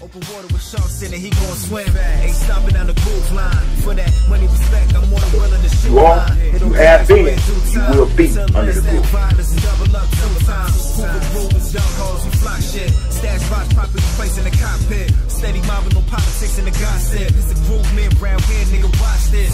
Open water with sharks in it, he gon' swim. Ain't stopping on the groove line. For that money respect, I'm more than willing to shoot. You are, you have been, you will be under the groove. Double up sometimes. Hoover groove is young hoes, we fly shit. Stash box properly placed in the cockpit. Steady mobbing, no politics in the gossip. It's a groove, man, brown hair, nigga, watch this.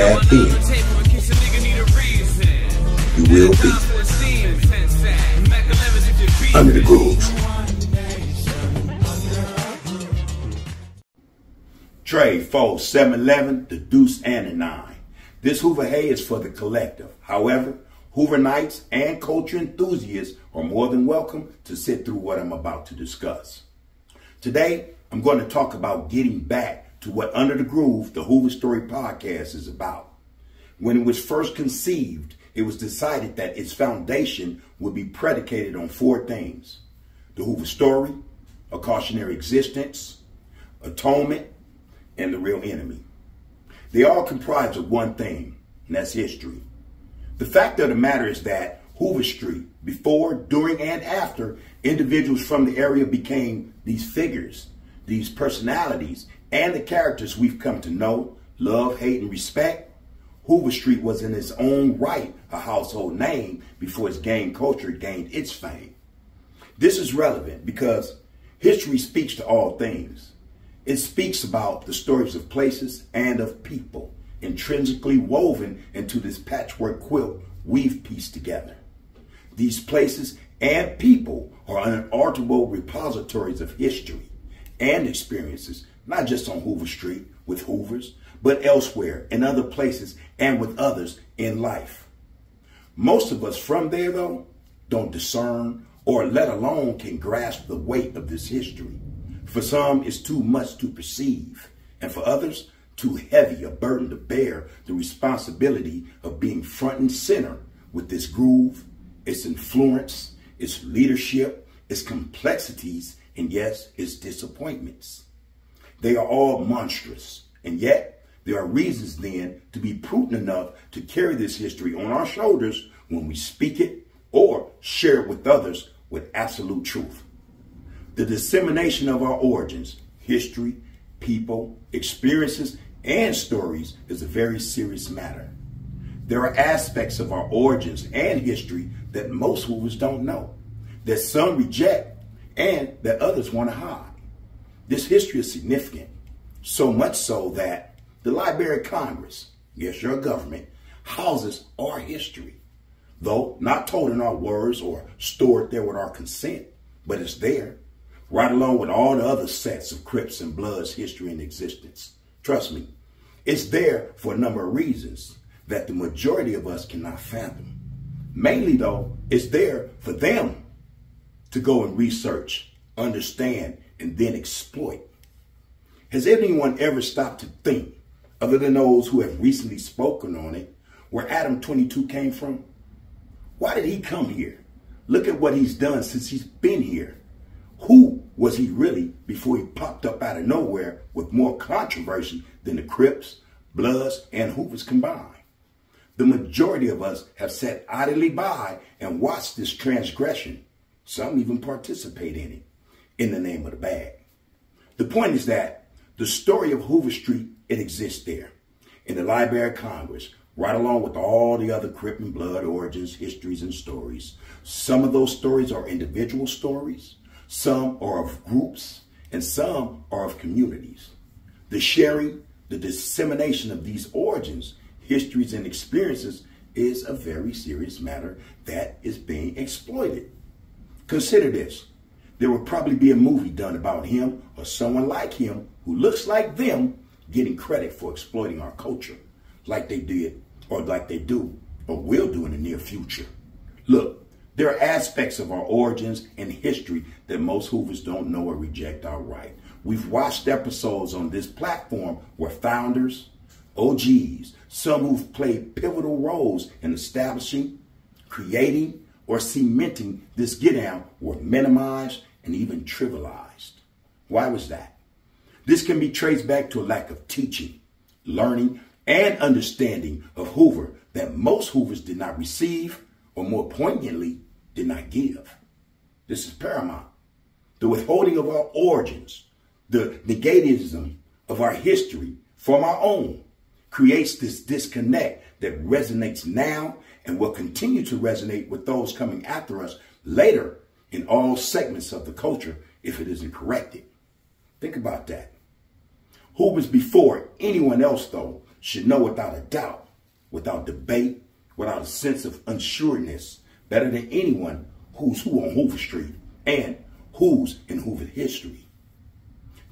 A reason. You will be under the groove. Trade four, 711, the deuce, and the nine. This Hoover Hay is for the collective. However, Hoover Knights and culture enthusiasts are more than welcome to sit through what I'm about to discuss. Today, I'm going to talk about getting back to what Under the Groove, the Hoover Story podcast, is about. When it was first conceived, it was decided that its foundation would be predicated on four things the Hoover story, a cautionary existence, atonement, and the real enemy. They all comprise of one thing, and that's history. The fact of the matter is that Hoover Street, before, during, and after, individuals from the area became these figures, these personalities, and the characters we've come to know, love, hate, and respect. Hoover Street was in its own right a household name before its gang culture gained its fame. This is relevant because history speaks to all things. It speaks about the stories of places and of people, intrinsically woven into this patchwork quilt we've pieced together. These places and people are unalterable repositories of history and experiences, not just on Hoover Street with Hoovers, but elsewhere in other places and with others in life. Most of us from there, though, don't discern or let alone can grasp the weight of this history. For some, it's too much to perceive, and for others, too heavy a burden to bear the responsibility of being front and center with this groove, its influence, its leadership, its complexities, and yes, its disappointments. They are all monstrous, and yet there are reasons then to be prudent enough to carry this history on our shoulders when we speak it or share it with others with absolute truth. The dissemination of our origins, history, people, experiences, and stories is a very serious matter. There are aspects of our origins and history that most Hoovers don't know, that some reject, and that others want to hide. This history is significant, so much so that the Library of Congress, yes, your government, houses our history, though not told in our words or stored there with our consent, but it's there, right along with all the other sets of Crips and Bloods history and existence. Trust me, it's there for a number of reasons that the majority of us cannot fathom. Mainly, though, it's there for them to go and research, understand, and then exploit. Has anyone ever stopped to think, other than those who have recently spoken on it, where Adam 22 came from? Why did he come here? Look at what he's done since he's been here. Who was he really before he popped up out of nowhere with more controversy than the Crips, Bloods, and Hoovers combined? The majority of us have sat idly by and watched this transgression. Some even participate in it in the name of the bag. The point is that the story of Hoover Street, it exists there in the Library of Congress, right along with all the other Crip and Blood origins, histories, and stories. Some of those stories are individual stories, some are of groups, and some are of communities. The sharing, the dissemination of these origins, histories, and experiences is a very serious matter that is being exploited. Consider this. There will probably be a movie done about him or someone like him who looks like them getting credit for exploiting our culture like they did or like they do or will do in the near future. Look, there are aspects of our origins and history that most Hoovers don't know or reject outright. We've watched episodes on this platform where founders, OGs, some who've played pivotal roles in establishing, creating, or cementing this get down were minimized and even trivialized. Why was that? This can be traced back to a lack of teaching, learning, and understanding of Hoover that most Hoovers did not receive, or more poignantly, did not give. This is paramount. The withholding of our origins, the negativism of our history from our own, creates this disconnect that resonates now and will continue to resonate with those coming after us later in all segments of the culture if it isn't corrected. Think about that. Who was before anyone else, though, should know without a doubt, without debate, without a sense of unsureness, better than anyone who's who on Hoover Street and who's in Hoover history.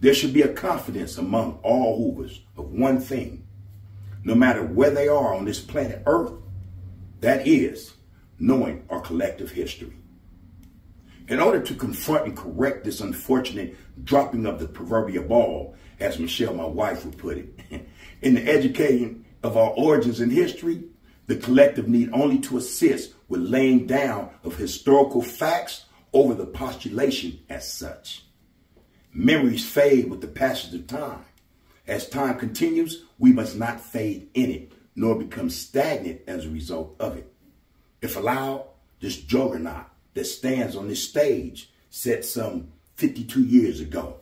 There should be a confidence among all Hoovers of one thing. No matter where they are on this planet Earth, that is knowing our collective history. In order to confront and correct this unfortunate dropping of the proverbial ball, as Michelle, my wife, would put it, in the educating of our origins and history, the collective need only to assist with laying down of historical facts over the postulation as such. Memories fade with the passage of time. As time continues, we must not fade in it, nor become stagnant as a result of it. If allowed, this juggernaut that stands on this stage set some 52 years ago.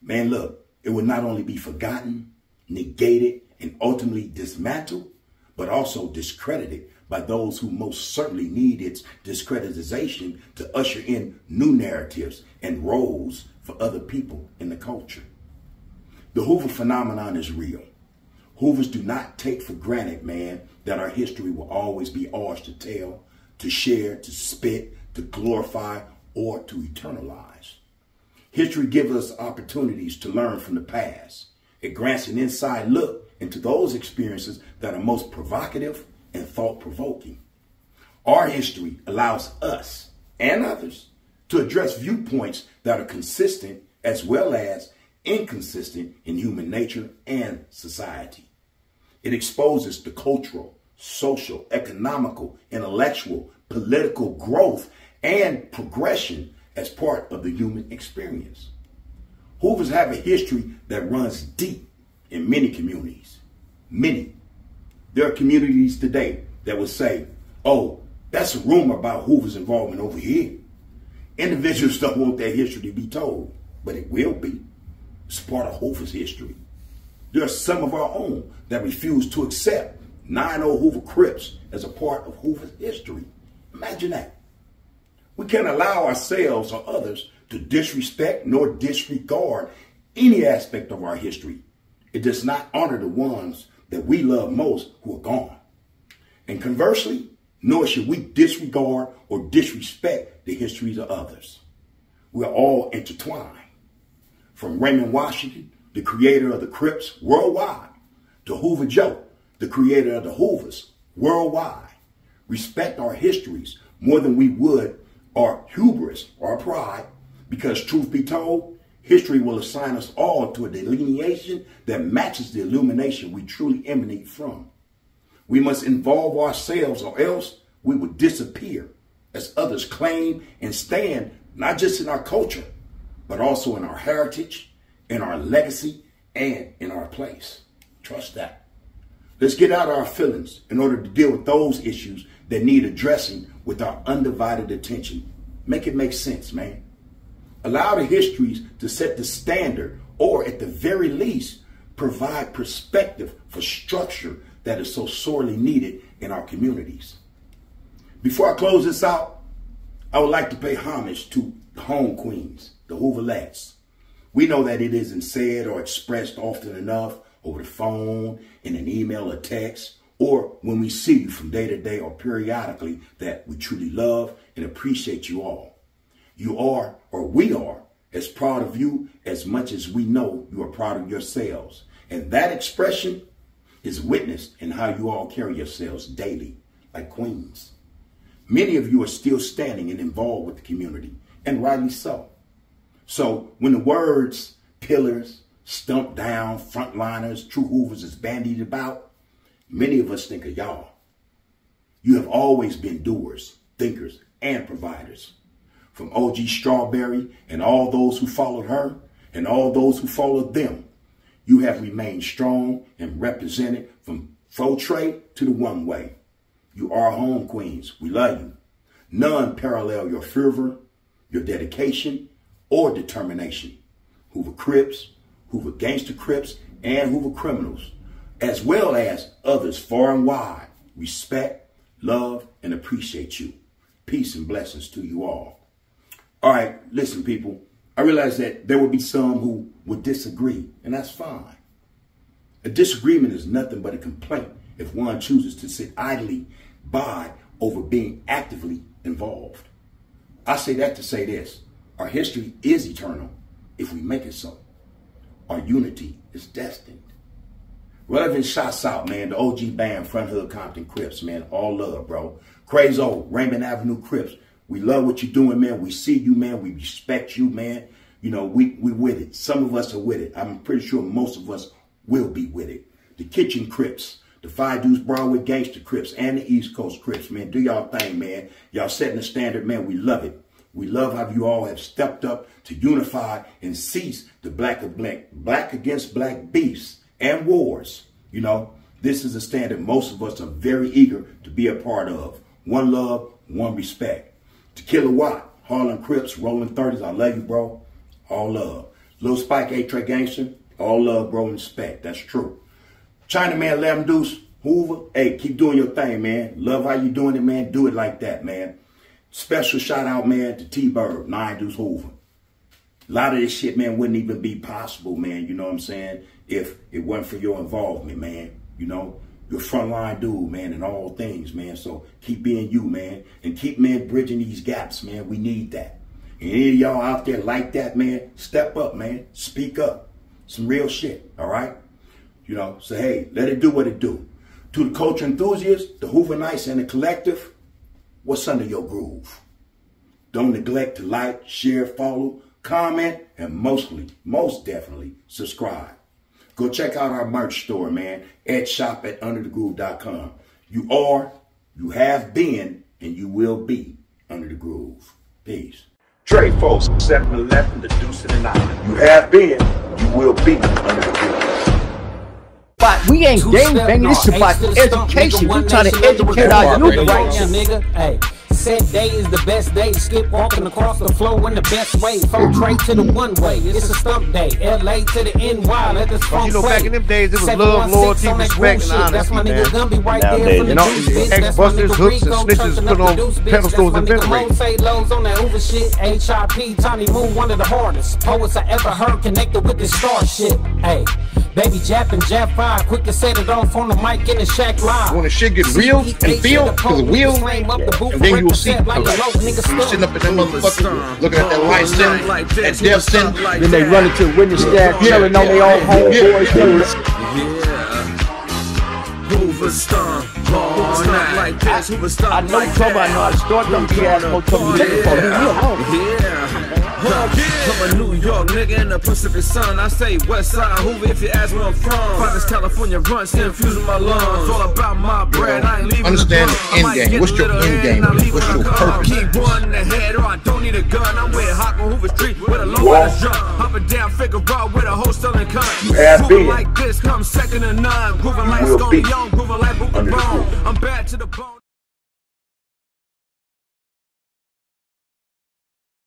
Man, look, it will not only be forgotten, negated, and ultimately dismantled, but also discredited by those who most certainly need its discreditization to usher in new narratives and roles for other people in the culture. The Hoover phenomenon is real. Hoovers do not take for granted, man, that our history will always be ours to tell, to share, to spit, to glorify, or to eternalize. History gives us opportunities to learn from the past. It grants an inside look into those experiences that are most provocative and thought provoking. Our history allows us and others to address viewpoints that are consistent as well as inconsistent in human nature and society. It exposes the cultural, social, economical, intellectual, political growth and progression as part of the human experience. Hoovers have a history that runs deep in many communities. Many. There are communities today that would say, oh, that's a rumor about Hoover's involvement over here. Individuals don't want that history to be told, but it will be. It's part of Hoover's history. There are some of our own that refuse to accept 9 Hoover Crips as a part of Hoover's history. Imagine that. We can't allow ourselves or others to disrespect nor disregard any aspect of our history. It does not honor the ones that we love most who are gone. And conversely, nor should we disregard or disrespect the histories of others. We're all intertwined. From Raymond Washington, the creator of the Crips worldwide, to Hoover Joe, the creator of the Hoovers worldwide. Respect our histories more than we would our hubris or pride, because truth be told, history will assign us all to a delineation that matches the illumination we truly emanate from. We must involve ourselves or else we will disappear as others claim and stand not just in our culture, but also in our heritage, in our legacy, and in our place. Trust that. Let's get out our feelings in order to deal with those issues that need addressing with our undivided attention. Make it make sense, man. Allow the histories to set the standard or at the very least provide perspective for structure that is so sorely needed in our communities. Before I close this out, I would like to pay homage to the home queens, the Hooverlettes. We know that it isn't said or expressed often enough over the phone, in an email or text, or when we see you from day to day or periodically that we truly love and appreciate you all. You are, or we are, as proud of you as much as we know you are proud of yourselves. And that expression is witnessed in how you all carry yourselves daily, like queens. Many of you are still standing and involved with the community, and rightly so. So when the words pillars, stump down, frontliners, true hoovers is bandied about, many of us think of y'all. You have always been doers, thinkers, and providers. From OG Strawberry and all those who followed her and all those who followed them, you have remained strong and represented from faux trade to the one way. You are home queens. We love you. None parallel your fervor, your dedication, or determination. Hoover Crips, Hoover Gangster Crips, and Hoover Criminals, as well as others far and wide, respect, love, and appreciate you. Peace and blessings to you all. All right, listen, people. I realize that there will be some who would disagree, and that's fine. A disagreement is nothing but a complaint if one chooses to sit idly by over being actively involved. I say that to say this. Our history is eternal if we make it so. Our unity is destined. Relevant shots out, man. The OG band, Front Hood Compton Crips, man. All love, bro. Crazy old Raymond Avenue Crips. We love what you're doing, man. We see you, man. We respect you, man. You know, we we with it. Some of us are with it. I'm pretty sure most of us will be with it. The Kitchen Crips, the Five Deuce Broadway Gangster Crips, and the East Coast Crips, man. Do y'all thing, man. Y'all setting the standard, man. We love it. We love how you all have stepped up to unify and cease the black, of black, black against black beefs and wars. You know, this is a standard most of us are very eager to be a part of. One love, one respect. To Kilowatt, Harlem Crips, Rolling 30s, I love you, bro. All love. Little Spike, Eight Tray Gangster, all love, bro, and respect. That's true. Chinaman, Lamb Deuce, Hoover, hey, keep doing your thing, man. Love how you doing it, man. Do it like that, man. Special shout out, man, to T-Bird, Nine Hoover. A lot of this shit, man, wouldn't even be possible, man, you know what I'm saying, if it wasn't for your involvement, man. You know, you're frontline dude, man, in all things, man. So keep being you, man. And keep, man, bridging these gaps, man. We need that. And any of y'all out there like that, man, step up, man. Speak up. Some real shit, all right? You know, so hey, let it do what it do. To the culture enthusiasts, the Hoover Knights, and the collective, what's under your groove? Don't neglect to like, share, follow, comment, and mostly, most definitely, subscribe. Go check out our merch store, man, at shop at underthegroove.com. You are, you have been, and you will be under the groove. Peace. Trade folks, 7-Eleven, the Deuce and the Nine. You have been, you will be under the groove. We ain't gang banging. This is about education. We trying to educate our youth right now. nigga. Hey, said day is the best day. Skip walking across the floor in the best way. From trade to the one way. It's a stump day. LA to the NY. Let this funk you know, play. back in them days, it was love, loyalty, on that respect, bullshit. and That's my honesty, nigga man. Gumby right Nowadays, there from you the know, deuce, bitch. That's my ex-busters, nigga hooks, and snitches put on deuce, bitch. pedestals That's and my nigga venerated. Mo say lows on that Hoover shit. HIP, Tony Moon, one of the hardest poets I ever heard connected with this star shit. Hey, baby Jap and Jap 5, quick to set it off on the mic in the shack live. When the shit get real and feel to the wheel, and then you will see like a low nigga you sitting up in that motherfucker looking at that light center, that death center. Then they run into a witness stand, Yeah, telling on yeah, their own yeah, homeboys. yeah. Hoover stomp all night like this. I know like trouble. I know how to start them BS. Mo told me looking for me. Yeah. I'm a New York nigga in the Pacific Sun. I say West Side Hoover if you ask where I'm from. Province California still infusing my lungs. All about my bread, I ain't leaving Understand the the end game. What's your end game? and What's your purpose? Keep one in the head or I don't need a gun. I'm with Hawk on Hoover Street with a low ass jump. Hopping down Figueroa with a whole selling have Moving like this, come second to none. Grooving like be Young, grooving like Booker Bone. I'm bad to the bone.